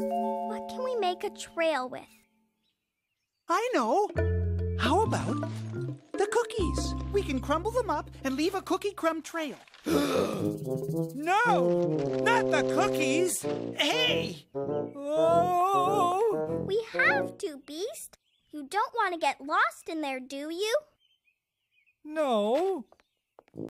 What can we make a trail with? I know. How about the cookies? We can crumble them up and leave a cookie crumb trail. no, not the cookies. Hey! Oh! We have to, Beast. You don't want to get lost in there, do you? No,